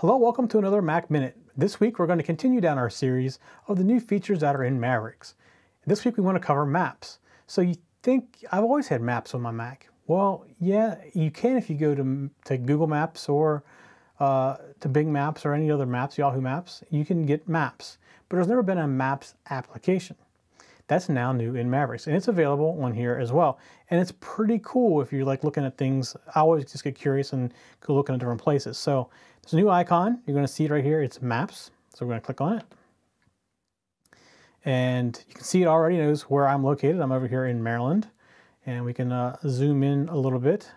Hello, welcome to another Mac Minute. This week we're going to continue down our series of the new features that are in Mavericks. This week we want to cover maps. So you think, I've always had maps on my Mac. Well, yeah, you can if you go to, to Google Maps or uh, to Bing Maps or any other maps, Yahoo Maps, you can get maps. But there's never been a Maps application. That's now new in Mavericks and it's available on here as well. And it's pretty cool if you're like looking at things. I always just get curious and go looking at different places. So there's a new icon. You're going to see it right here. It's maps. So we're going to click on it. And you can see it already knows where I'm located. I'm over here in Maryland. And we can uh, zoom in a little bit.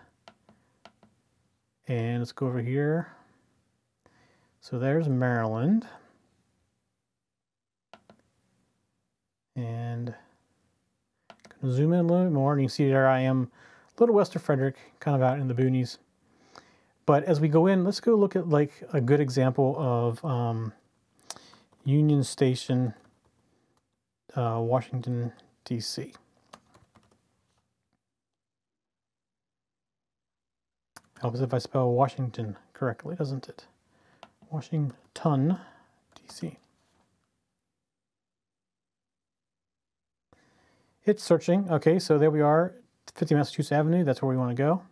And let's go over here. So there's Maryland. And zoom in a little bit more and you can see there I am a little west of Frederick, kind of out in the boonies. But as we go in, let's go look at like a good example of um, Union Station, uh, Washington, D.C. Helps if I spell Washington correctly, doesn't it? Washington, D.C. It's searching. Okay, so there we are, 50 Massachusetts Avenue. That's where we want to go.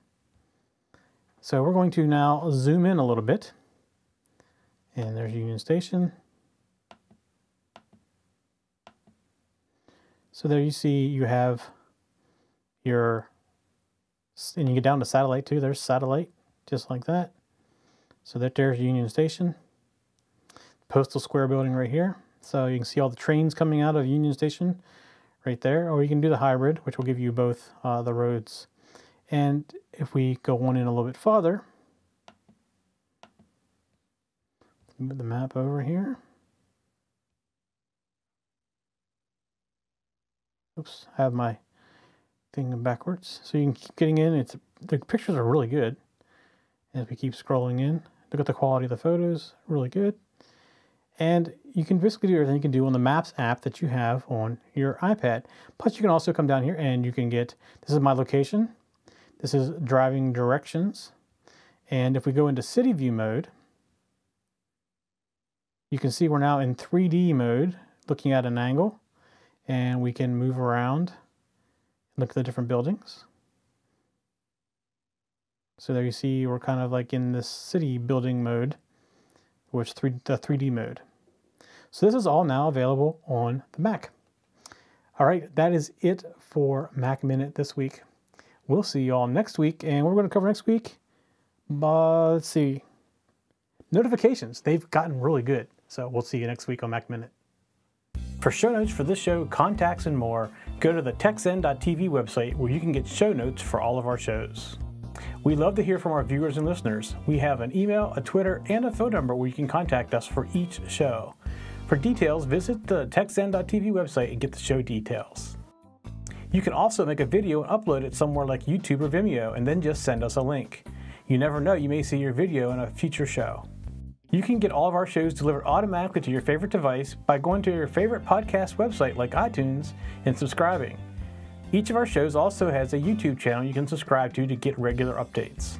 So we're going to now zoom in a little bit. And there's Union Station. So there you see you have your, and you get down to satellite too. There's satellite, just like that. So that there's Union Station. Postal Square building right here. So you can see all the trains coming out of Union Station right there, or you can do the hybrid, which will give you both uh, the roads. And if we go one in a little bit farther, move the map over here. Oops, I have my thing backwards. So you can keep getting in. It's The pictures are really good. As we keep scrolling in, look at the quality of the photos, really good. And you can basically do everything you can do on the Maps app that you have on your iPad. Plus you can also come down here and you can get, this is my location. This is driving directions. And if we go into city view mode, you can see we're now in 3D mode, looking at an angle. And we can move around, and look at the different buildings. So there you see we're kind of like in this city building mode, which three, the 3D mode. So this is all now available on the Mac. All right, that is it for Mac Minute this week. We'll see you all next week. And we're going to cover next week, uh, let's see, notifications. They've gotten really good. So we'll see you next week on Mac Minute. For show notes for this show, contacts, and more, go to the techzen.tv website where you can get show notes for all of our shows. We love to hear from our viewers and listeners. We have an email, a Twitter, and a phone number where you can contact us for each show. For details, visit the techzen.tv website and get the show details. You can also make a video and upload it somewhere like YouTube or Vimeo and then just send us a link. You never know, you may see your video in a future show. You can get all of our shows delivered automatically to your favorite device by going to your favorite podcast website like iTunes and subscribing. Each of our shows also has a YouTube channel you can subscribe to to get regular updates.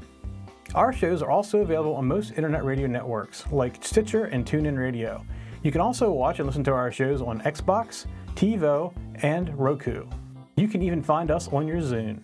Our shows are also available on most internet radio networks like Stitcher and TuneIn Radio. You can also watch and listen to our shows on Xbox, TiVo, and Roku. You can even find us on your Zune.